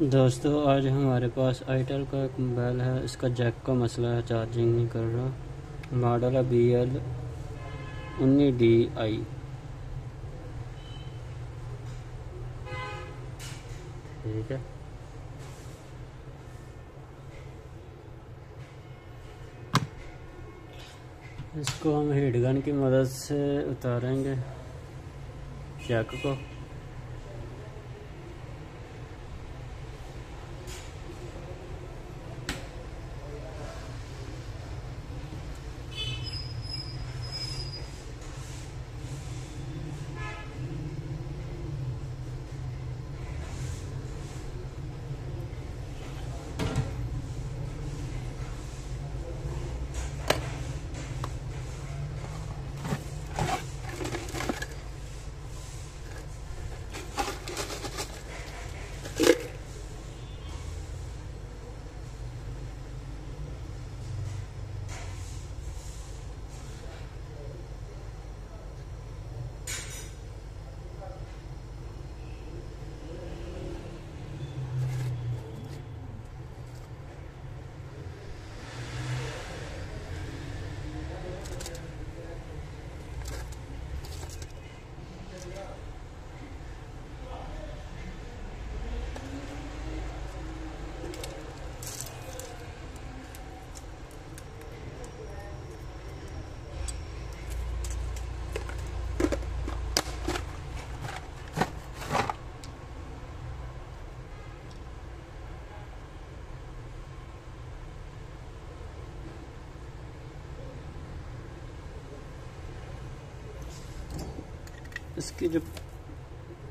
دوستو، آج ہمارے پاس آئیٹل کا ایک موبائل ہے۔ اس کا جیک کا مسئلہ ہے چارجنگ نہیں کر رہا۔ ماڈل ہے بی ایل انی ڈی آئی ٹھیک ہے۔ اس کو ہم ہیڈ گن کی مدد سے اتاریں گے۔ جیک کو۔ اس کی جو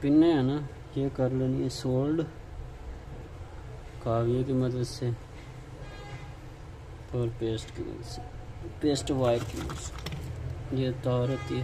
پنیں ہیں نا، یہ کر لینی ہے سولڈ۔ کاویے کی مدد سے اور پیسٹ کی مدد سے۔ پیسٹ وائر کی مدد سے۔ یہ تار ہوتی ہے۔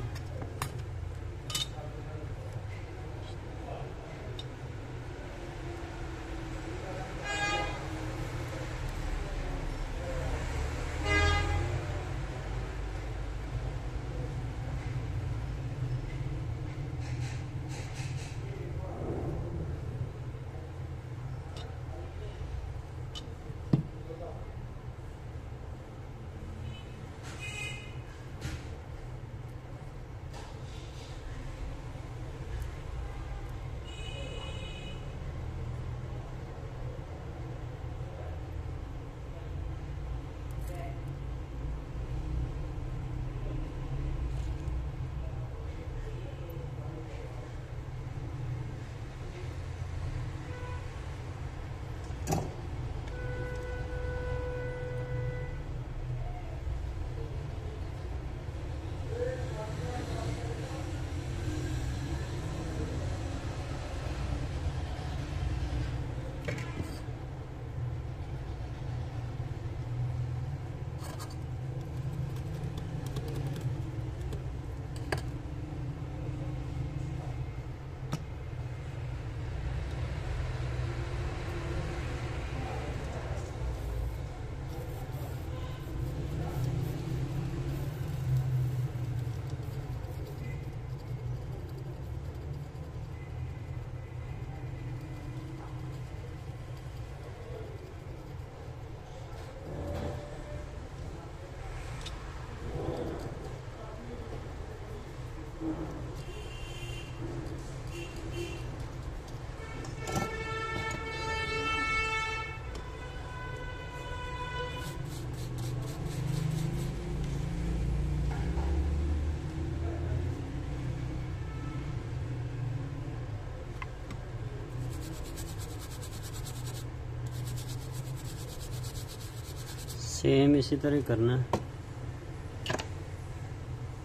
سیم اسی طرح کرنا ہے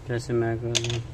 جیسے میں کر رہا ہوں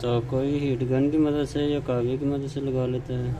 تو کوئی ہیٹ گن کی مدد سے یا کاوی کی مدد سے لگا لیتا ہے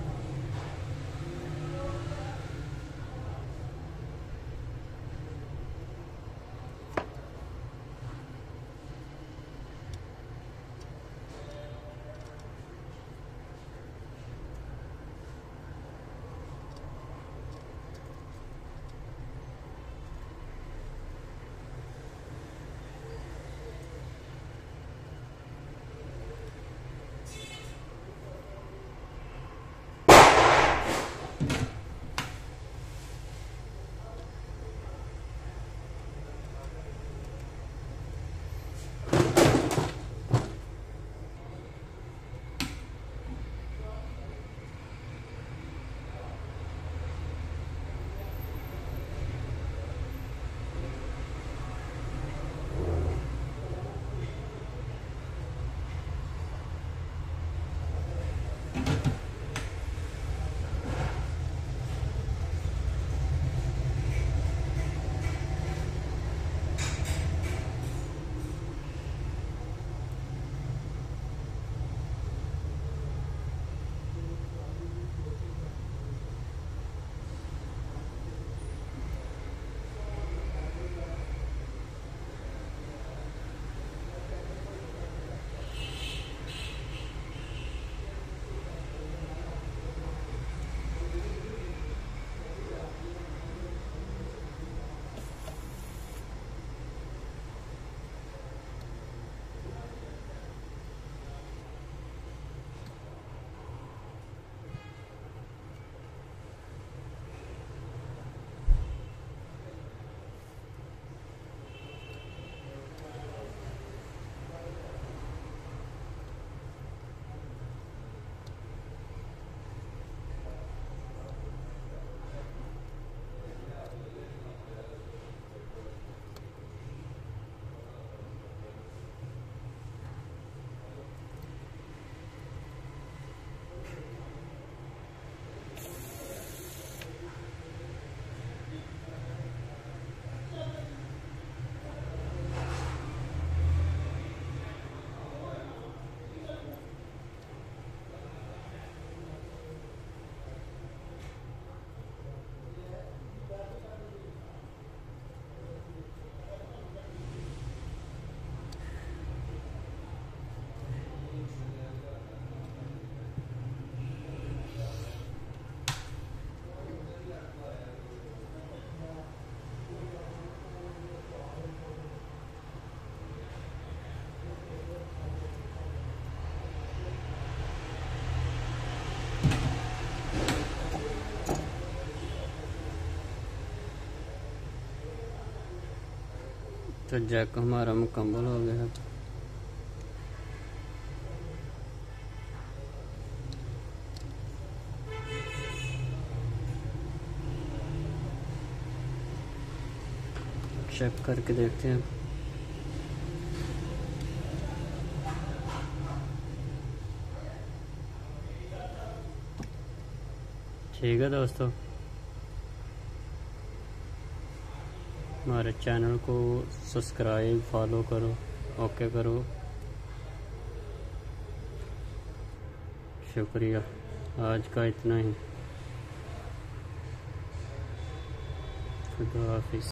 تو جیک ہمارا مکمل ہو گیا چیک کر کے دیکھتے ہیں۔ ٹھیک ہے دوستو۔ ہمارے چینل کو سبسکرائب، فالو کرو، اوکے کرو۔ شکریہ۔ آج کا اتنا ہی۔ خدا حافظ۔